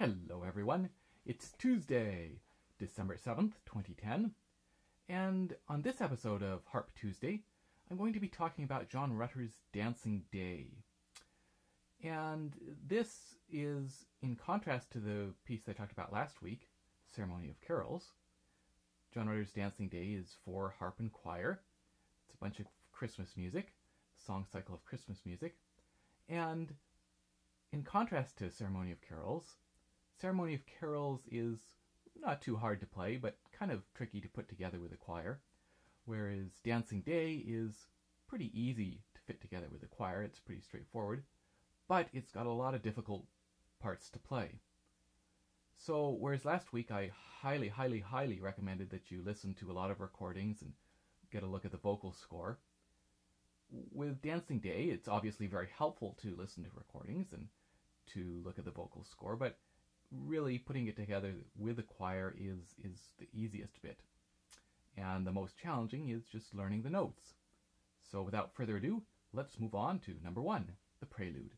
Hello, everyone. It's Tuesday, December 7th, 2010. And on this episode of Harp Tuesday, I'm going to be talking about John Rutter's Dancing Day. And this is in contrast to the piece I talked about last week, Ceremony of Carols. John Rutter's Dancing Day is for harp and choir. It's a bunch of Christmas music, song cycle of Christmas music. And in contrast to Ceremony of Carols, Ceremony of Carols is not too hard to play, but kind of tricky to put together with a choir, whereas Dancing Day is pretty easy to fit together with a choir. It's pretty straightforward, but it's got a lot of difficult parts to play. So, whereas last week I highly, highly, highly recommended that you listen to a lot of recordings and get a look at the vocal score, with Dancing Day, it's obviously very helpful to listen to recordings and to look at the vocal score, but really putting it together with a choir is is the easiest bit. And the most challenging is just learning the notes. So without further ado, let's move on to number 1, the prelude.